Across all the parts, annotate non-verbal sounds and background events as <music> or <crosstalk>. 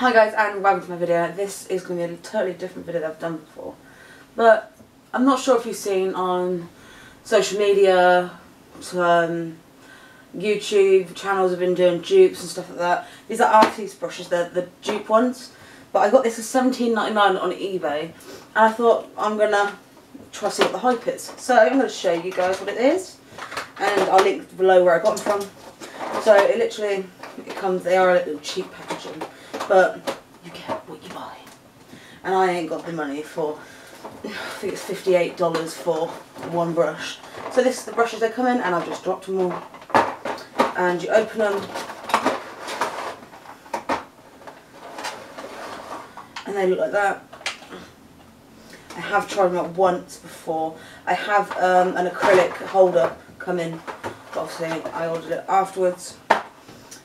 Hi guys and welcome to my video. This is going to be a totally different video that I've done before. But I'm not sure if you've seen on social media, um, YouTube channels have been doing dupes and stuff like that. These are Artis brushes, they're the dupe ones. But I got this for $17.99 on eBay and I thought I'm going to try to see what the hype is. So I'm going to show you guys what it is and I'll link below where I got them from. So it literally, it comes, they are a little cheap packaging but you get what you buy. And I ain't got the money for, I think it's $58 for one brush. So this is the brushes they come in and I've just dropped them all. And you open them and they look like that. I have tried them out once before. I have um, an acrylic holder come in, obviously I ordered it afterwards.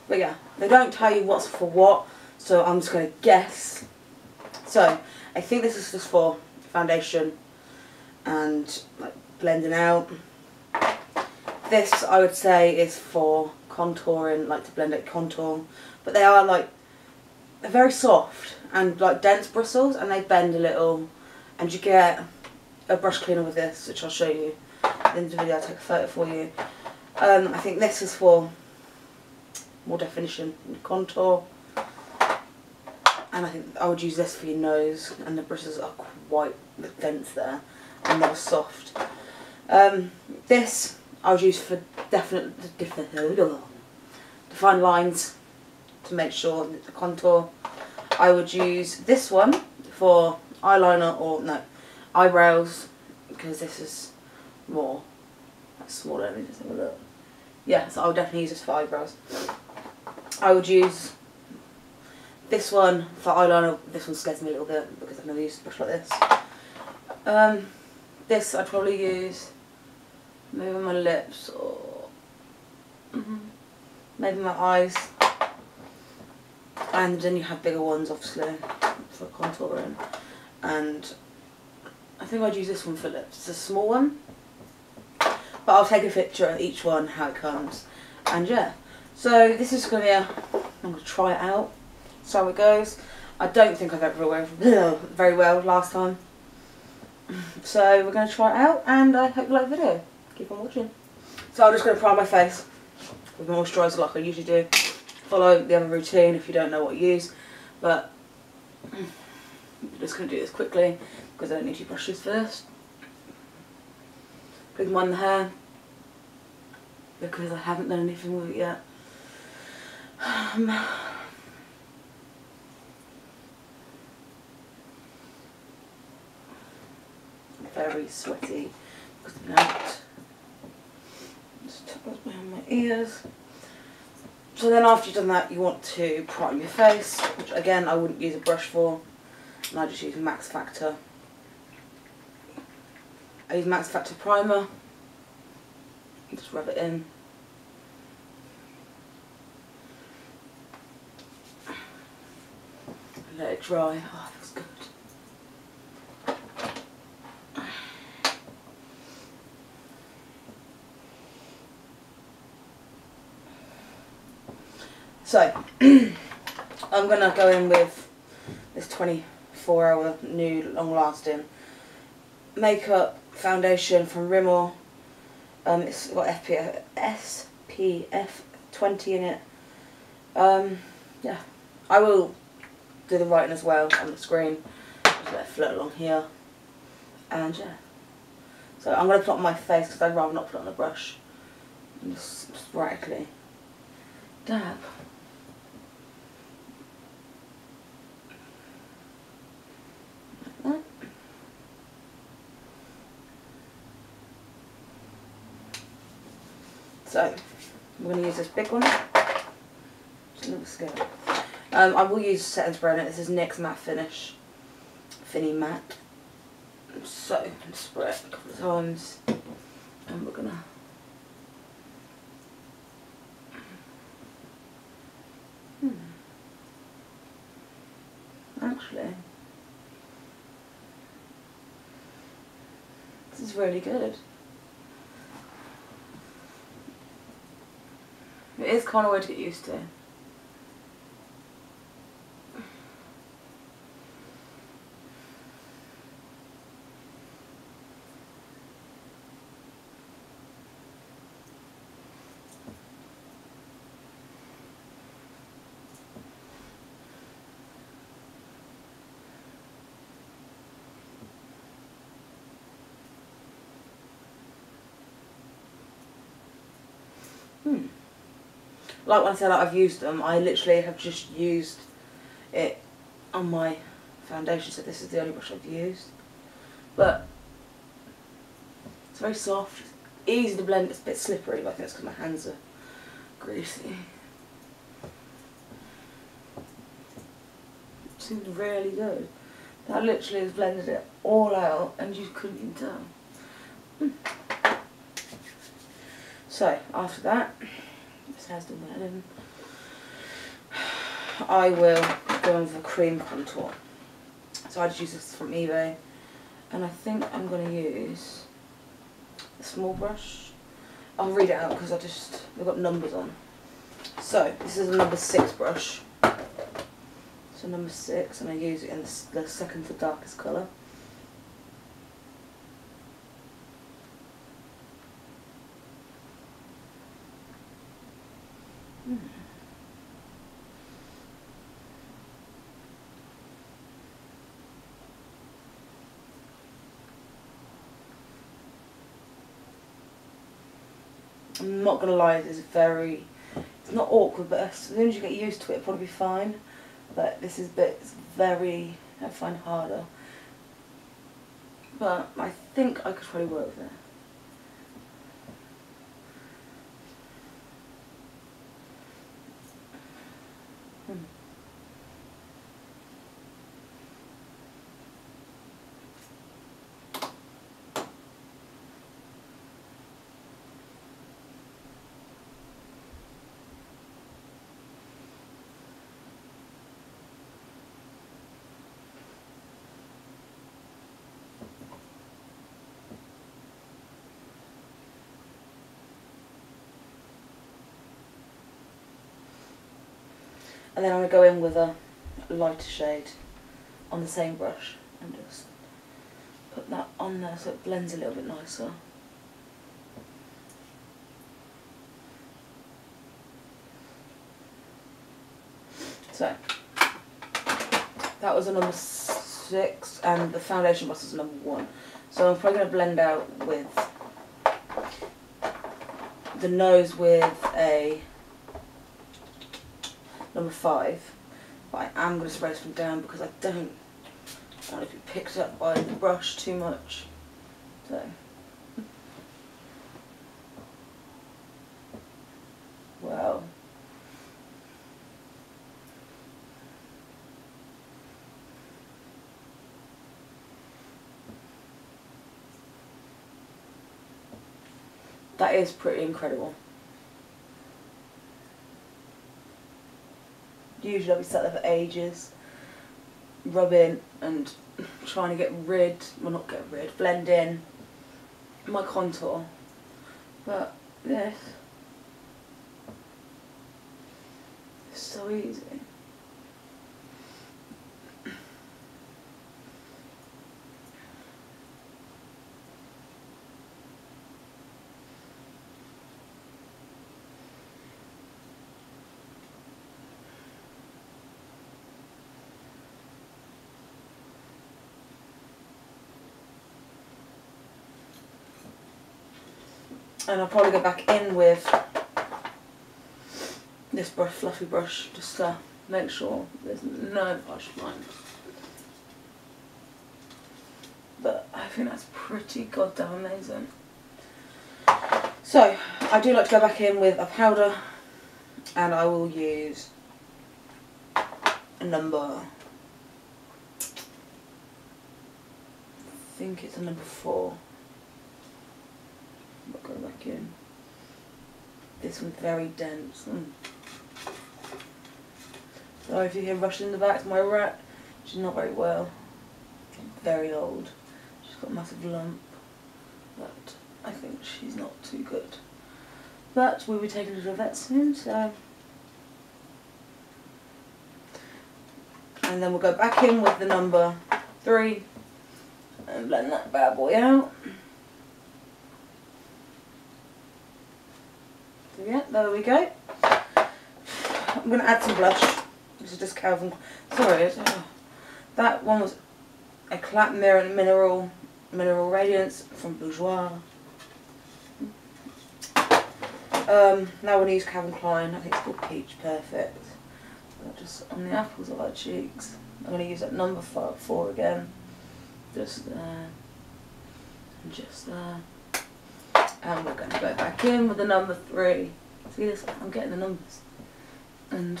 But yeah, they don't tell you what's for what. So I'm just going to guess. So I think this is just for foundation and like blending out. This I would say is for contouring, like to blend out contour. But they are like, they're very soft and like dense bristles and they bend a little. And you get a brush cleaner with this, which I'll show you in the video. I'll take a photo for you. Um, I think this is for more definition and contour and I think I would use this for your nose and the bristles are quite dense there and they're soft. Um, this I would use for definite, definite define lines to make sure the contour. I would use this one for eyeliner or no eyebrows because this is more smaller. Let me just have a look. Yeah, so I would definitely use this for eyebrows. I would use this one for eyeliner, this one scares me a little bit because I've never used a brush like this. Um, this I'd probably use maybe on my lips or mm -hmm, maybe my eyes. And then you have bigger ones obviously for contouring. And I think I'd use this one for lips. It's a small one. But I'll take a picture of each one, how it comes. And yeah. So this is going to be a, I'm going to try it out so it goes. I don't think I've ever worked <laughs> very well last time. <clears throat> So we're going to try it out and I hope you like the video. Keep on watching. So I'm just going to prime my face with moisturiser like I usually do. Follow the other routine if you don't know what to use. But I'm <clears throat> just going to do this quickly because I don't need to brush this first. Put them on the hair because I haven't done anything with it yet. <sighs> Um, very sweaty because been out. Just tap those behind my ears. So then after you've done that you want to prime your face, which again I wouldn't use a brush for. And I just use Max Factor. I use Max Factor Primer. Just rub it in. Let it dry. Oh, feels good. So, <clears throat> I'm going to go in with this 24 hour new long lasting makeup foundation from Rimmel. Um, it's got FPF, SPF 20 in it. Um, yeah, I will do the writing as well on the screen. Just let it float along here. And yeah. So I'm going to put on my face because I'd rather not put on the brush. Just sporadically dab. So, I'm going to use this big one. Little scale. Um, I will use setting spray on it. This is NYX Matte Finish. Finny Matte. So, spray it a couple of times. And we're going to Hmm. Actually, this is really good. It is kind of weird to get used to. Hmm. Like when I said like, I've used them, I literally have just used it on my foundation, so this is the only brush I've used. But it's very soft, easy to blend, it's a bit slippery, but I think it's because my hands are greasy. It seems really good. That literally has blended it all out and you couldn't even tell. Hmm. So, after that, has done blending, I will go in for cream contour. So I just use this from eBay and I think I'm going to use a small brush. I'll read it out because I just, they've got numbers on. So, this is a number six brush. So number six, and I use it in the, the second to darkest colour. I'm not gonna lie, it's very, it's not awkward, but as soon as you get used to it, it'll probably be fine. But this is bit, it's very, I find harder. But I think I could probably work there. Hmm. And then I'm going to go in with a lighter shade on the same brush and just put that on there so it blends a little bit nicer. So, that was a number six and the foundation brush is number one. So I'm probably going to blend out with the nose with a number five. But I am going to spray one down because I don't want to be picked up by the brush too much. So. Well. That is pretty incredible. Usually I'll be sat there for ages, rubbing and <laughs> trying to get rid, well not get rid, blend in my contour. But this is so easy. And I'll probably go back in with this brush, fluffy brush, just to make sure there's no harsh lines. But I think that's pretty goddamn amazing. So, I do like to go back in with a powder and I will use a number, I think it's a number four in. This one's very dense. Mm. Sorry if you hear rushing in the back, it's my rat. She's not very well. Very old. She's got a massive lump. But I think she's not too good. But we'll be taking her to the vet soon, so... And then we'll go back in with the number three and blend that bad boy out. Yeah, there we go. I'm going to add some blush. This is just Calvin. Sorry, oh. that one was Eclat Mirror Mineral Mineral Radiance from Bourjois. Um, now we're going to use Calvin Klein. I think it's called Peach Perfect. Just on the apples of our cheeks. I'm going to use that number five, four again. Just there. And just there. And we're going to go back in with the number three. See this? I'm getting the numbers. And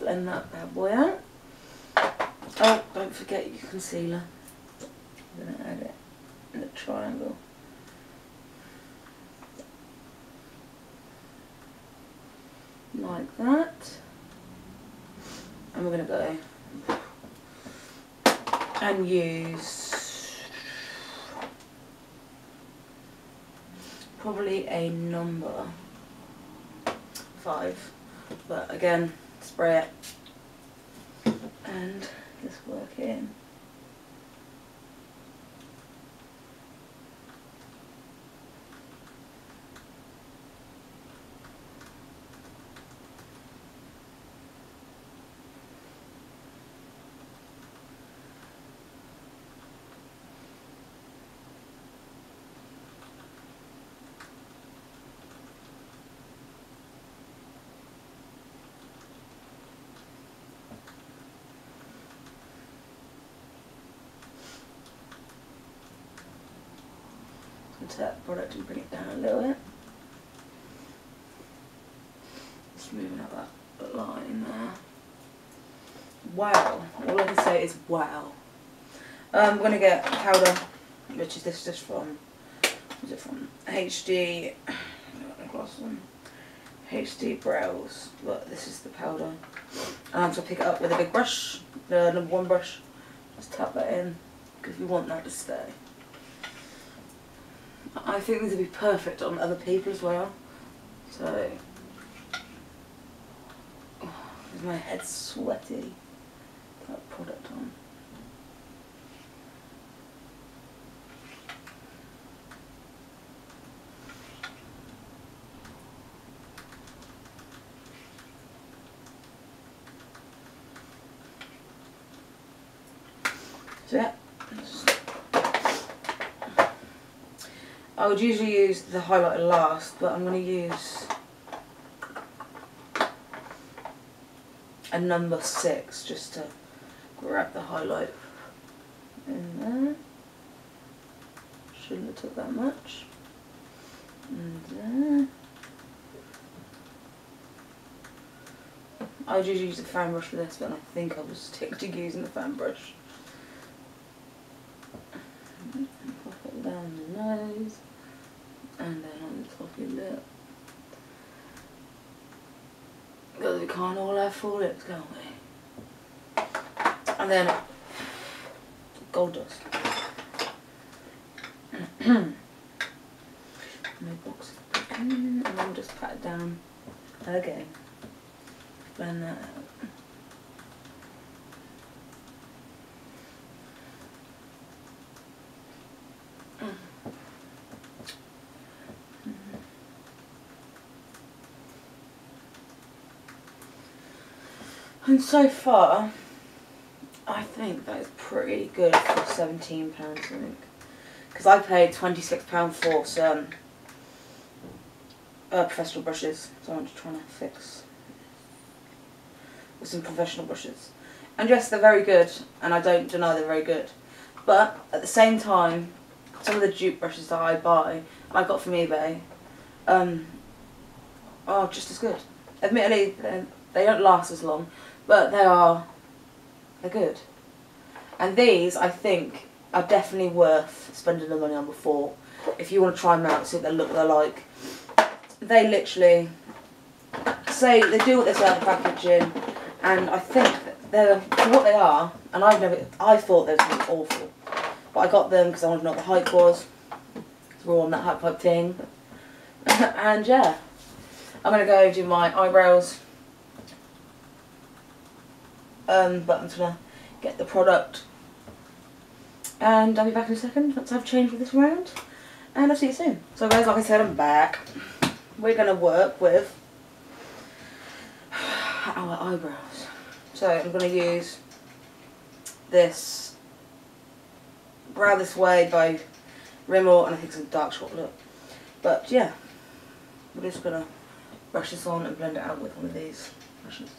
blend that bad boy out. Oh, don't forget your concealer. I'm going to add it in the triangle. Like that. And we're going to go and use probably a number. Five. But again spray it. And just work in into that product and bring it down a little bit. Just moving up that line there. Wow, all I can say is wow. I'm going to get powder, which is this just from, is it from HD, HD Brows, but this is the powder. Um, so pick it up with a big brush, the number one brush, just tap that in, because we want that to stay. I think these would be perfect on other people as well. So, <sighs> oh, my head sweaty. That product on. So yeah, I would usually use the highlighter last, but I'm going to use a number six just to grab the highlight in there. Shouldn't have took that much. And there. I usually use a fan brush for this, but I think I will <laughs> stick to using the fan brush. Pop it down the nose and then on the top of your lip. Because we can't all have full lips, can't we? And then gold dust. <clears throat> My box is broken, and then just pat it down again. Blend that uh, out. And so far, I think that is pretty good for £17, I think. Because I paid £26 for some uh, professional brushes. So I'm just trying to fix with some professional brushes. And yes, they're very good, and I don't deny they're very good. But at the same time, some of the dupe brushes that I buy, I got from eBay, um, are just as good. Admittedly, they don't last as long, but they are, they're good. And these, I think, are definitely worth spending the money on before. If you want to try them out, see what they look they're like. They literally say, they do what they say on the packaging, and I think they're, for what they are, and I've never, I thought they were awful. But I got them because I wanted to know what the hype was. We're all on that hype hype thing. <laughs> and yeah, I'm to go do my eyebrows. Um, but I'm just going to get the product. And I'll be back in a second once I've changed with this round. And I'll see you soon. So guys, like I said, I'm back. We're going to work with our eyebrows. So I'm going to use this Brow This Way by Rimmel and I think it's a dark short look. But yeah, we're just going to brush this on and blend it out with one of these brushes.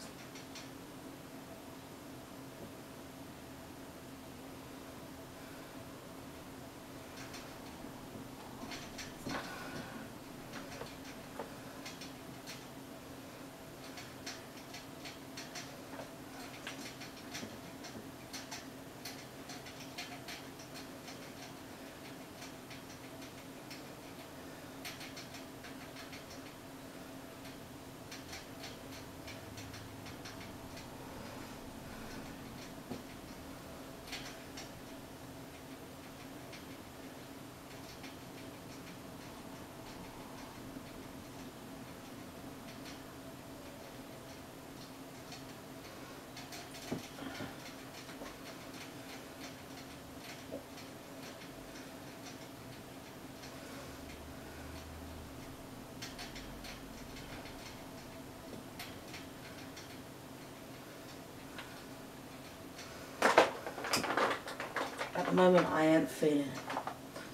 At the moment I ain't feeling it.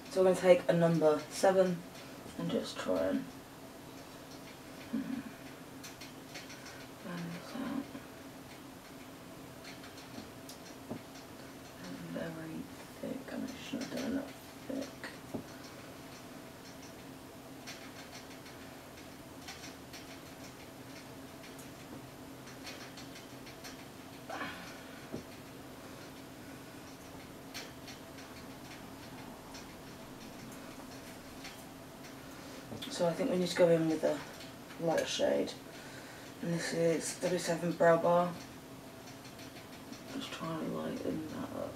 So we're going to take a number 7 and just try and hmm, blend this out. Very thick, and I shouldn't have done that thick. So I think we need to go in with a lighter shade. And this is 37 Brow Bar. Just trying to lighten that up.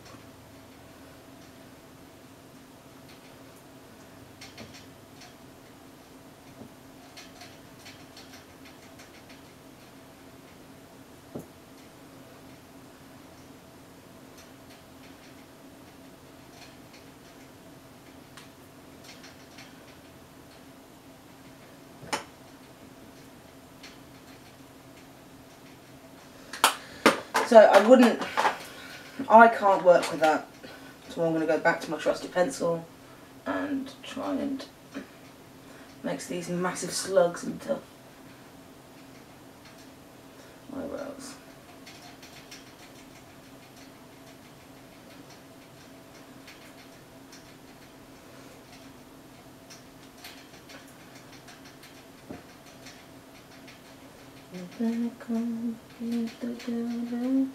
So I wouldn't, I can't work with that. So I'm going to go back to my trusty pencil and try and mix these massive slugs into eyebrows.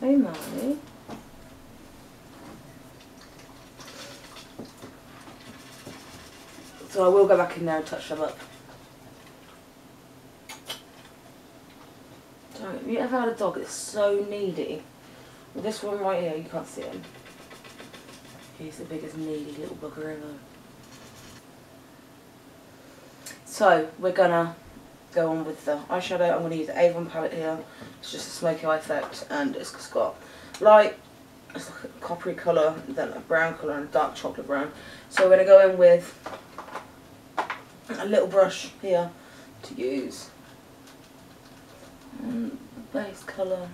Hey, Molly. So I will go back in there and touch them up. So, have you ever had a dog that's so needy? This one right here, you can't see him. He's the biggest needy little bugger ever. So, we're gonna go on with the eyeshadow. I'm gonna use the Avon palette here. It's just a smoky eye effect and it's got light, it's like a coppery colour, then a brown colour and a dark chocolate brown. So we're gonna go in with a little brush here to use. And the base colour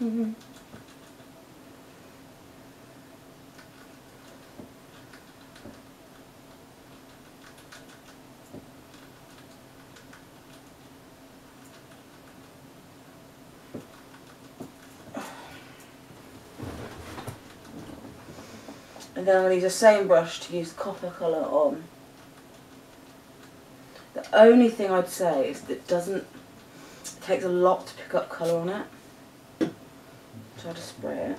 mm-hmm. And then I'm going to use the same brush to use copper colour on. The only thing I'd say is that it doesn't, it takes a lot to pick up colour on it. Try to spray it.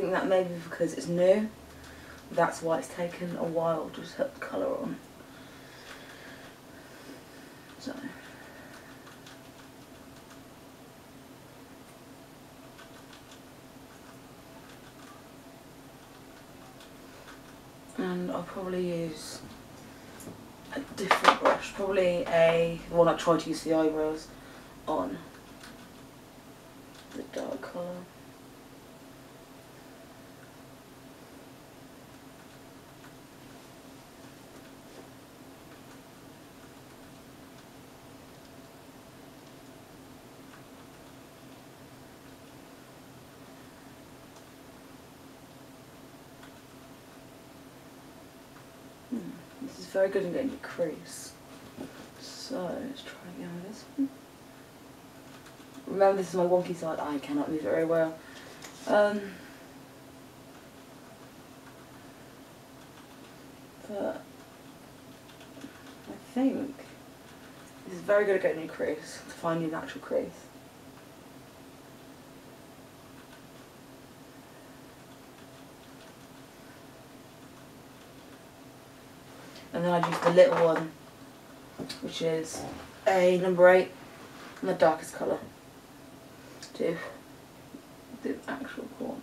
think that maybe because it's new, that's why it's taken a while to put the colour on. So. And I'll probably use a different brush, probably a the one I tried to use the eyebrows on the dark colour. Very good in getting the crease. So let's try again with this one. Remember this is my wonky side, I cannot move it very well. Um, but I think this is very good at getting a crease, to find your natural crease. And then I'd use the little one which is a number 8 in the darkest colour to the actual corner.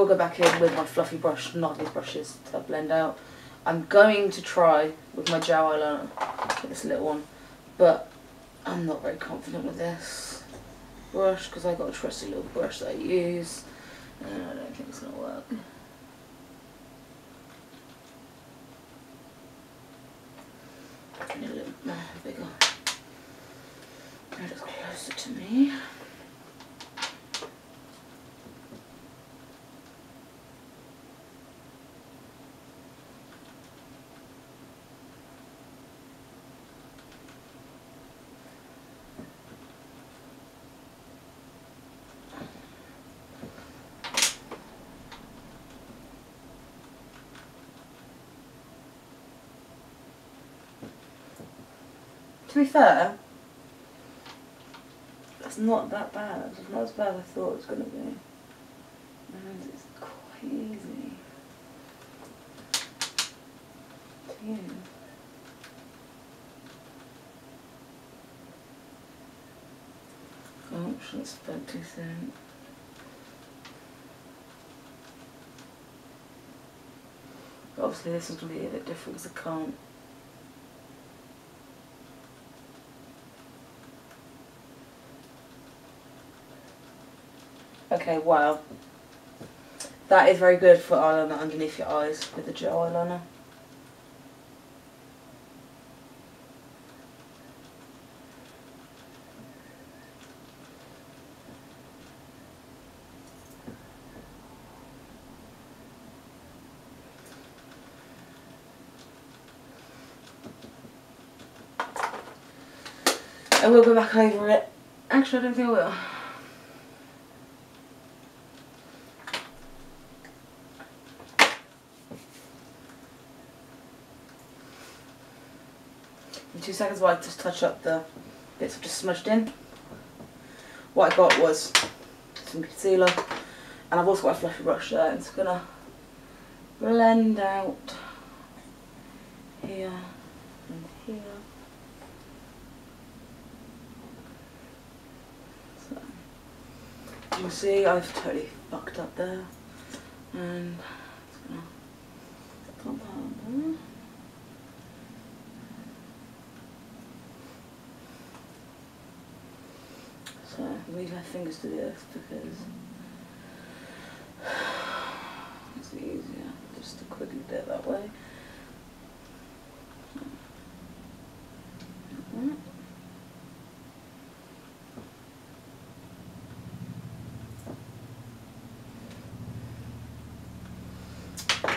Will go back in with my fluffy brush, not these brushes, to blend out. I'm going to try with my gel eyeliner, this little one, but I'm not very confident with this brush because I got a trusty little brush that I use and I don't think it's going to work. I need a little bigger. Right, it's closer to me. To be fair, that's not that bad. It's not as bad as I thought it was going to be. And it's quite easy to. Oh, shouldn't spread too thin. But obviously this is going to be a bit different because I can't Okay, wow. That is very good for eyeliner underneath your eyes with the gel eyeliner. I will go back over it. Actually, I don't think I will. In two seconds while I just touch up the bits I've just smudged in. What I got was some concealer and I've also got a fluffy brush there. It's gonna blend out here and here. So, you can see I've totally fucked up there and it's gonna come on there. So leave my fingers to the earth because it's easier just to quickly do it that way.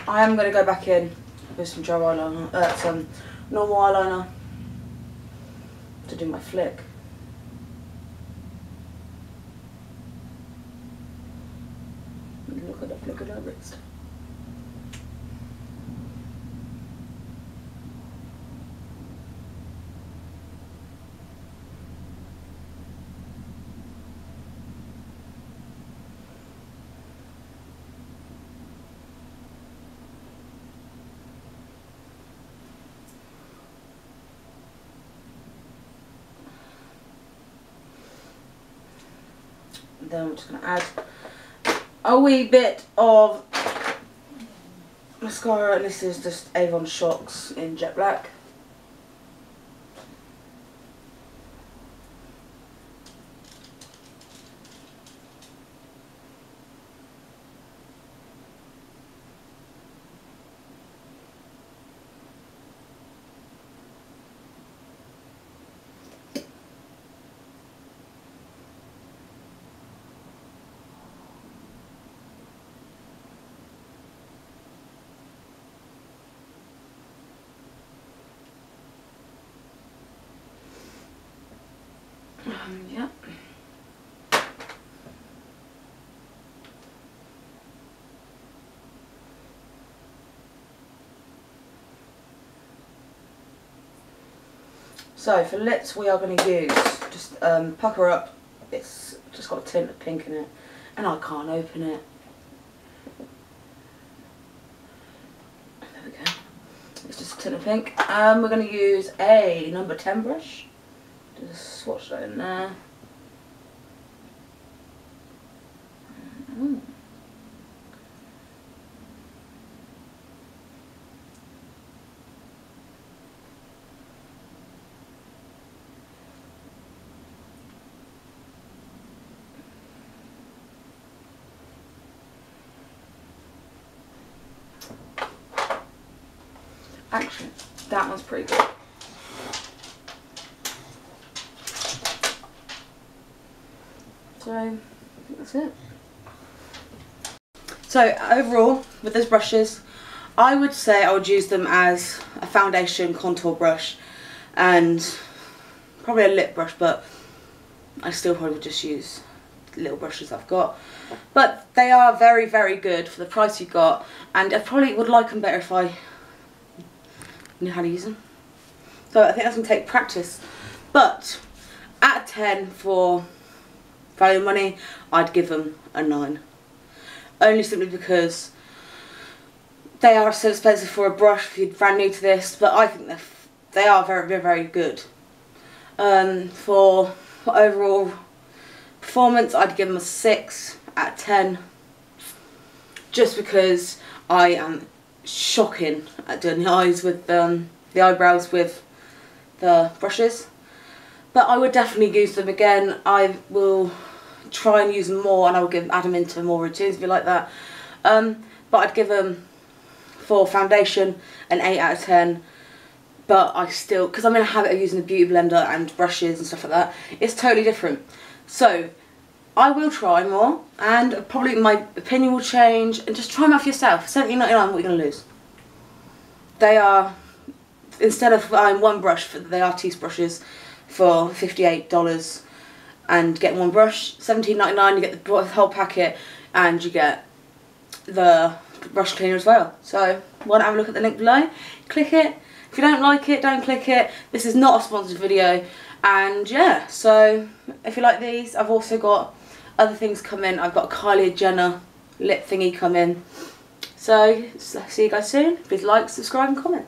I am going to go back in with some gel eyeliner, uh, some normal eyeliner to do my flick. Look at the flick of her wrist. then I'm just going to add a wee bit of mascara and this is just Avon Shocks in jet black. Yeah. So for lips we are going to use, just um, pucker up, it's just got a tint of pink in it and I can't open it. There we go. It's just a tint of pink. Um, we're going to use a number 10 brush. Just swatch that in there. Actually, that one's pretty good. So, that's it. So, overall, with those brushes, I would say I would use them as a foundation contour brush and probably a lip brush, but I still probably would just use little brushes I've got. But they are very, very good for the price you got, and I probably would like them better if I knew how to use them. So I think that's going to take practice. But, at 10 for value money, I'd give them a 9. Only simply because they are so expensive for a brush if you're brand new to this, but I think they are very, very, very good. Um, for, for overall performance, I'd give them a 6 out of 10. Just because I am shocking at doing the eyes with um, the eyebrows with the brushes but I would definitely use them again. I will try and use more and I will give add them into more routines if you like that. Um, but I'd give them for foundation an 8 out of 10 but I still, because I'm in a habit of using the Beauty Blender and brushes and stuff like that, it's totally different. So, I will try more, and probably my opinion will change, and just try them out for yourself. 17.99, what you're you going to lose? They are, instead of buying one brush, for the artiste brushes, for $58 and get one brush. $17.99 you get the whole packet and you get the brush cleaner as well. So why not have a look at the link below, click it. If you don't like it, don't click it. This is not a sponsored video. And yeah, so if you like these, I've also got other things coming. I've got Kylie Jenner lip thingy coming. So, see you guys soon. Please like, subscribe and comment.